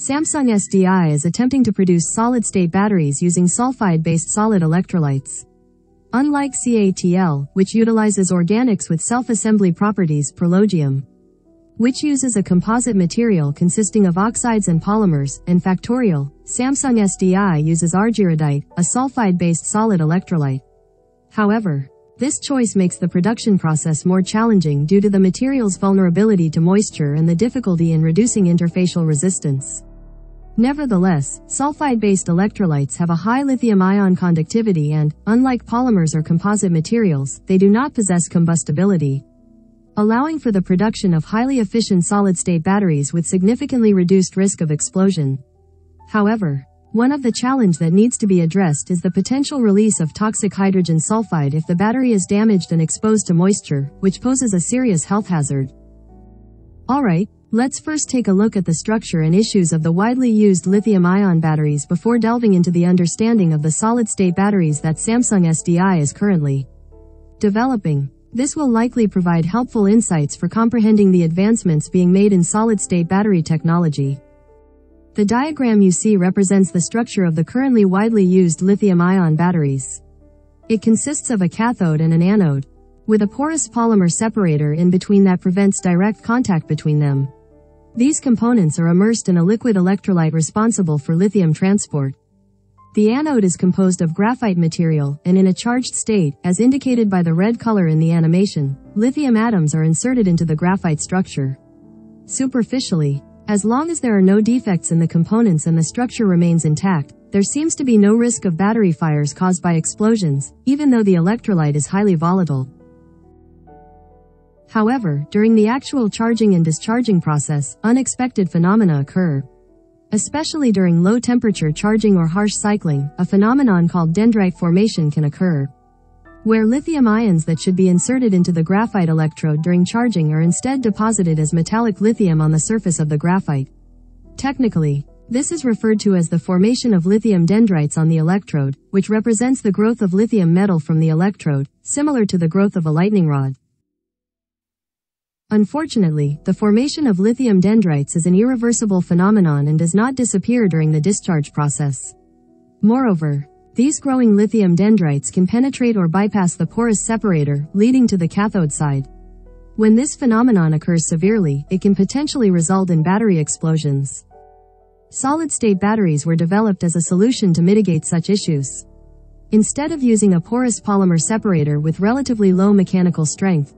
Samsung SDI is attempting to produce solid-state batteries using sulfide-based solid electrolytes. Unlike CATL, which utilizes organics with self-assembly properties Prologium, which uses a composite material consisting of oxides and polymers, and Factorial, Samsung SDI uses argyrodite, a sulfide-based solid electrolyte. However, this choice makes the production process more challenging due to the material's vulnerability to moisture and the difficulty in reducing interfacial resistance. Nevertheless, sulfide-based electrolytes have a high lithium-ion conductivity and, unlike polymers or composite materials, they do not possess combustibility, allowing for the production of highly efficient solid-state batteries with significantly reduced risk of explosion. However, one of the challenge that needs to be addressed is the potential release of toxic hydrogen sulfide if the battery is damaged and exposed to moisture, which poses a serious health hazard. Alright, let's first take a look at the structure and issues of the widely used lithium-ion batteries before delving into the understanding of the solid-state batteries that Samsung SDI is currently developing. This will likely provide helpful insights for comprehending the advancements being made in solid-state battery technology. The diagram you see represents the structure of the currently widely used lithium-ion batteries. It consists of a cathode and an anode, with a porous polymer separator in between that prevents direct contact between them. These components are immersed in a liquid electrolyte responsible for lithium transport. The anode is composed of graphite material, and in a charged state, as indicated by the red color in the animation, lithium atoms are inserted into the graphite structure. Superficially, as long as there are no defects in the components and the structure remains intact, there seems to be no risk of battery fires caused by explosions, even though the electrolyte is highly volatile. However, during the actual charging and discharging process, unexpected phenomena occur. Especially during low temperature charging or harsh cycling, a phenomenon called dendrite formation can occur where lithium ions that should be inserted into the graphite electrode during charging are instead deposited as metallic lithium on the surface of the graphite. Technically, this is referred to as the formation of lithium dendrites on the electrode, which represents the growth of lithium metal from the electrode, similar to the growth of a lightning rod. Unfortunately, the formation of lithium dendrites is an irreversible phenomenon and does not disappear during the discharge process. Moreover, these growing lithium dendrites can penetrate or bypass the porous separator, leading to the cathode side. When this phenomenon occurs severely, it can potentially result in battery explosions. Solid-state batteries were developed as a solution to mitigate such issues. Instead of using a porous polymer separator with relatively low mechanical strength,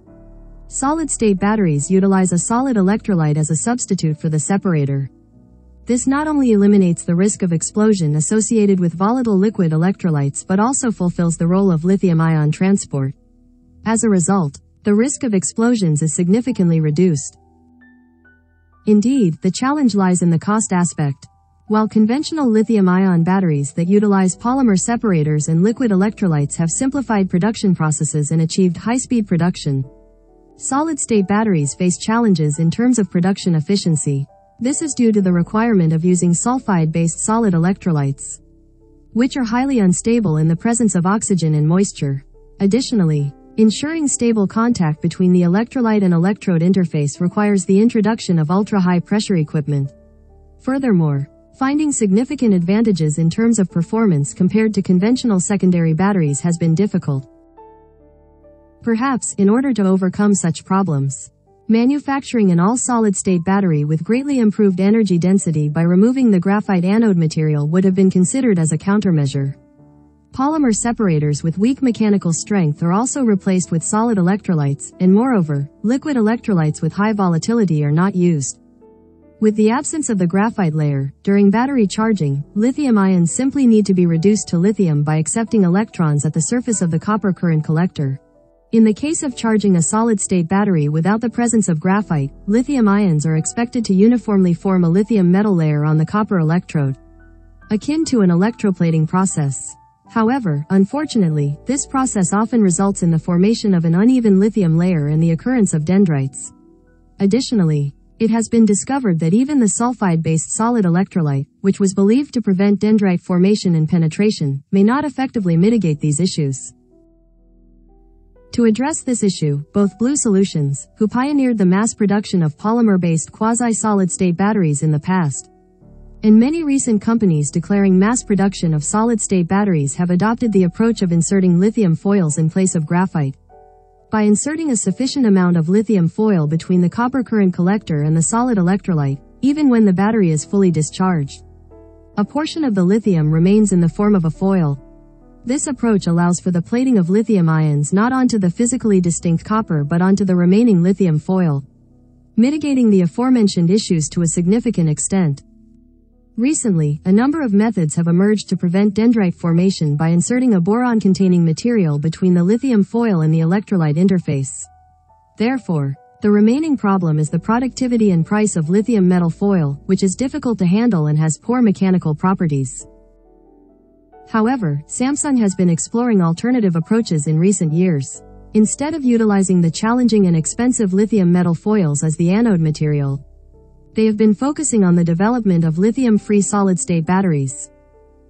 solid-state batteries utilize a solid electrolyte as a substitute for the separator. This not only eliminates the risk of explosion associated with volatile liquid electrolytes but also fulfills the role of lithium-ion transport. As a result, the risk of explosions is significantly reduced. Indeed, the challenge lies in the cost aspect. While conventional lithium-ion batteries that utilize polymer separators and liquid electrolytes have simplified production processes and achieved high-speed production, solid-state batteries face challenges in terms of production efficiency. This is due to the requirement of using sulfide-based solid electrolytes, which are highly unstable in the presence of oxygen and moisture. Additionally, ensuring stable contact between the electrolyte and electrode interface requires the introduction of ultra-high pressure equipment. Furthermore, finding significant advantages in terms of performance compared to conventional secondary batteries has been difficult. Perhaps, in order to overcome such problems, Manufacturing an all-solid-state battery with greatly improved energy density by removing the graphite anode material would have been considered as a countermeasure. Polymer separators with weak mechanical strength are also replaced with solid electrolytes, and moreover, liquid electrolytes with high volatility are not used. With the absence of the graphite layer, during battery charging, lithium ions simply need to be reduced to lithium by accepting electrons at the surface of the copper current collector. In the case of charging a solid-state battery without the presence of graphite, lithium ions are expected to uniformly form a lithium metal layer on the copper electrode, akin to an electroplating process. However, unfortunately, this process often results in the formation of an uneven lithium layer and the occurrence of dendrites. Additionally, it has been discovered that even the sulfide-based solid electrolyte, which was believed to prevent dendrite formation and penetration, may not effectively mitigate these issues. To address this issue, both Blue Solutions, who pioneered the mass production of polymer-based quasi-solid-state batteries in the past, And many recent companies declaring mass production of solid-state batteries have adopted the approach of inserting lithium foils in place of graphite. By inserting a sufficient amount of lithium foil between the copper current collector and the solid electrolyte, even when the battery is fully discharged, a portion of the lithium remains in the form of a foil. This approach allows for the plating of lithium ions not onto the physically distinct copper but onto the remaining lithium foil, mitigating the aforementioned issues to a significant extent. Recently, a number of methods have emerged to prevent dendrite formation by inserting a boron-containing material between the lithium foil and the electrolyte interface. Therefore, the remaining problem is the productivity and price of lithium metal foil, which is difficult to handle and has poor mechanical properties. However, Samsung has been exploring alternative approaches in recent years. Instead of utilizing the challenging and expensive lithium metal foils as the anode material, they have been focusing on the development of lithium-free solid-state batteries.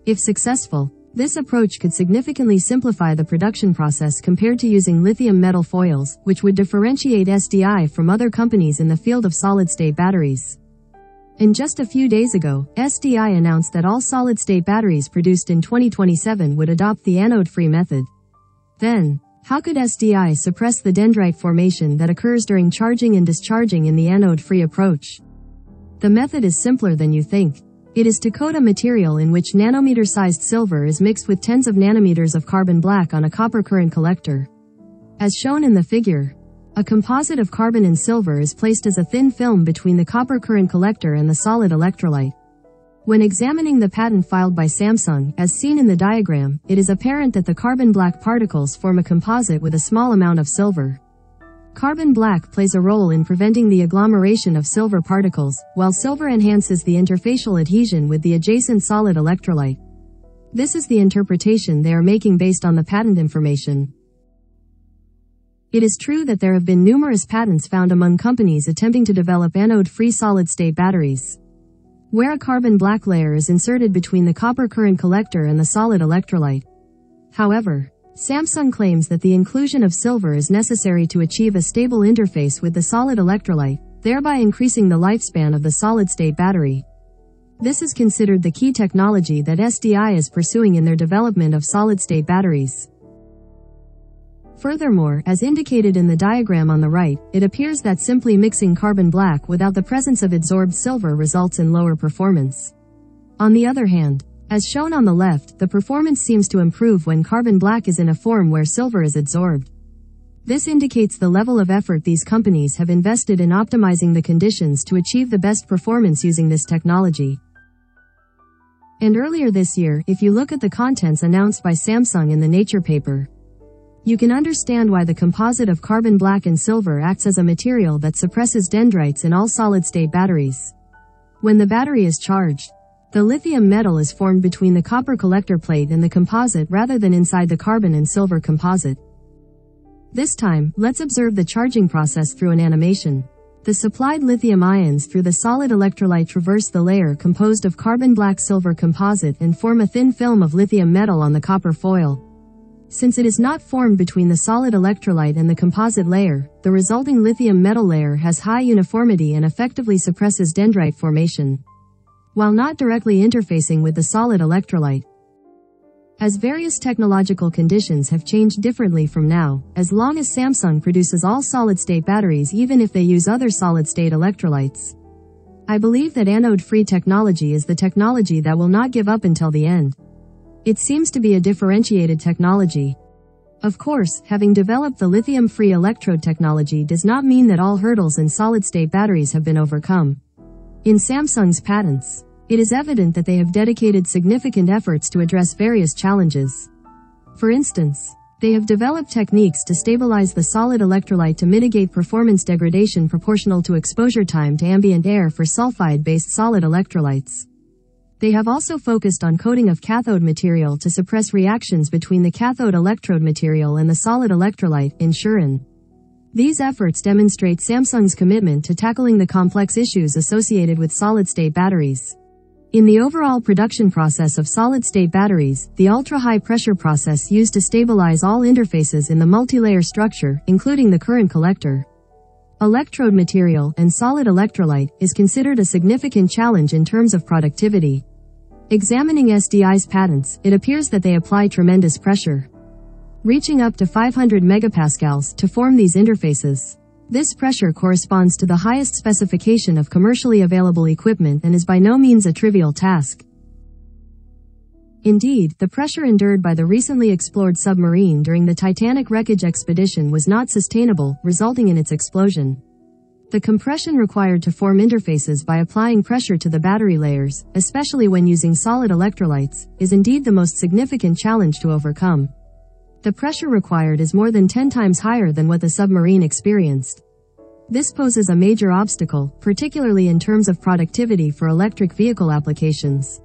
If successful, this approach could significantly simplify the production process compared to using lithium metal foils, which would differentiate SDI from other companies in the field of solid-state batteries. And just a few days ago, SDI announced that all solid-state batteries produced in 2027 would adopt the anode-free method. Then, how could SDI suppress the dendrite formation that occurs during charging and discharging in the anode-free approach? The method is simpler than you think. It is to coat a material in which nanometer-sized silver is mixed with tens of nanometers of carbon black on a copper current collector. As shown in the figure, a composite of carbon and silver is placed as a thin film between the copper current collector and the solid electrolyte. When examining the patent filed by Samsung, as seen in the diagram, it is apparent that the carbon black particles form a composite with a small amount of silver. Carbon black plays a role in preventing the agglomeration of silver particles, while silver enhances the interfacial adhesion with the adjacent solid electrolyte. This is the interpretation they are making based on the patent information. It is true that there have been numerous patents found among companies attempting to develop anode-free solid-state batteries, where a carbon black layer is inserted between the copper current collector and the solid electrolyte. However, Samsung claims that the inclusion of silver is necessary to achieve a stable interface with the solid electrolyte, thereby increasing the lifespan of the solid-state battery. This is considered the key technology that SDI is pursuing in their development of solid-state batteries. Furthermore, as indicated in the diagram on the right, it appears that simply mixing carbon black without the presence of adsorbed silver results in lower performance. On the other hand, as shown on the left, the performance seems to improve when carbon black is in a form where silver is adsorbed. This indicates the level of effort these companies have invested in optimizing the conditions to achieve the best performance using this technology. And earlier this year, if you look at the contents announced by Samsung in the Nature paper, you can understand why the composite of carbon black and silver acts as a material that suppresses dendrites in all solid-state batteries. When the battery is charged, the lithium metal is formed between the copper collector plate and the composite rather than inside the carbon and silver composite. This time, let's observe the charging process through an animation. The supplied lithium ions through the solid electrolyte traverse the layer composed of carbon black silver composite and form a thin film of lithium metal on the copper foil. Since it is not formed between the solid electrolyte and the composite layer, the resulting lithium metal layer has high uniformity and effectively suppresses dendrite formation while not directly interfacing with the solid electrolyte. As various technological conditions have changed differently from now, as long as Samsung produces all solid-state batteries even if they use other solid-state electrolytes. I believe that anode-free technology is the technology that will not give up until the end. It seems to be a differentiated technology. Of course, having developed the lithium-free electrode technology does not mean that all hurdles in solid-state batteries have been overcome. In Samsung's patents, it is evident that they have dedicated significant efforts to address various challenges. For instance, they have developed techniques to stabilize the solid electrolyte to mitigate performance degradation proportional to exposure time to ambient air for sulfide-based solid electrolytes. They have also focused on coating of cathode material to suppress reactions between the cathode electrode material and the solid electrolyte, ensuring these efforts demonstrate Samsung's commitment to tackling the complex issues associated with solid-state batteries. In the overall production process of solid-state batteries, the ultra-high pressure process used to stabilize all interfaces in the multi-layer structure, including the current collector, Electrode material and solid electrolyte is considered a significant challenge in terms of productivity. Examining SDI's patents, it appears that they apply tremendous pressure, reaching up to 500 megapascals to form these interfaces. This pressure corresponds to the highest specification of commercially available equipment and is by no means a trivial task. Indeed, the pressure endured by the recently explored submarine during the Titanic wreckage expedition was not sustainable, resulting in its explosion. The compression required to form interfaces by applying pressure to the battery layers, especially when using solid electrolytes, is indeed the most significant challenge to overcome. The pressure required is more than 10 times higher than what the submarine experienced. This poses a major obstacle, particularly in terms of productivity for electric vehicle applications.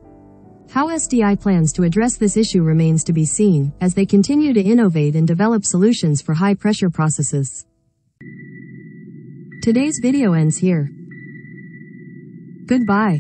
How SDI plans to address this issue remains to be seen, as they continue to innovate and develop solutions for high pressure processes. Today's video ends here. Goodbye.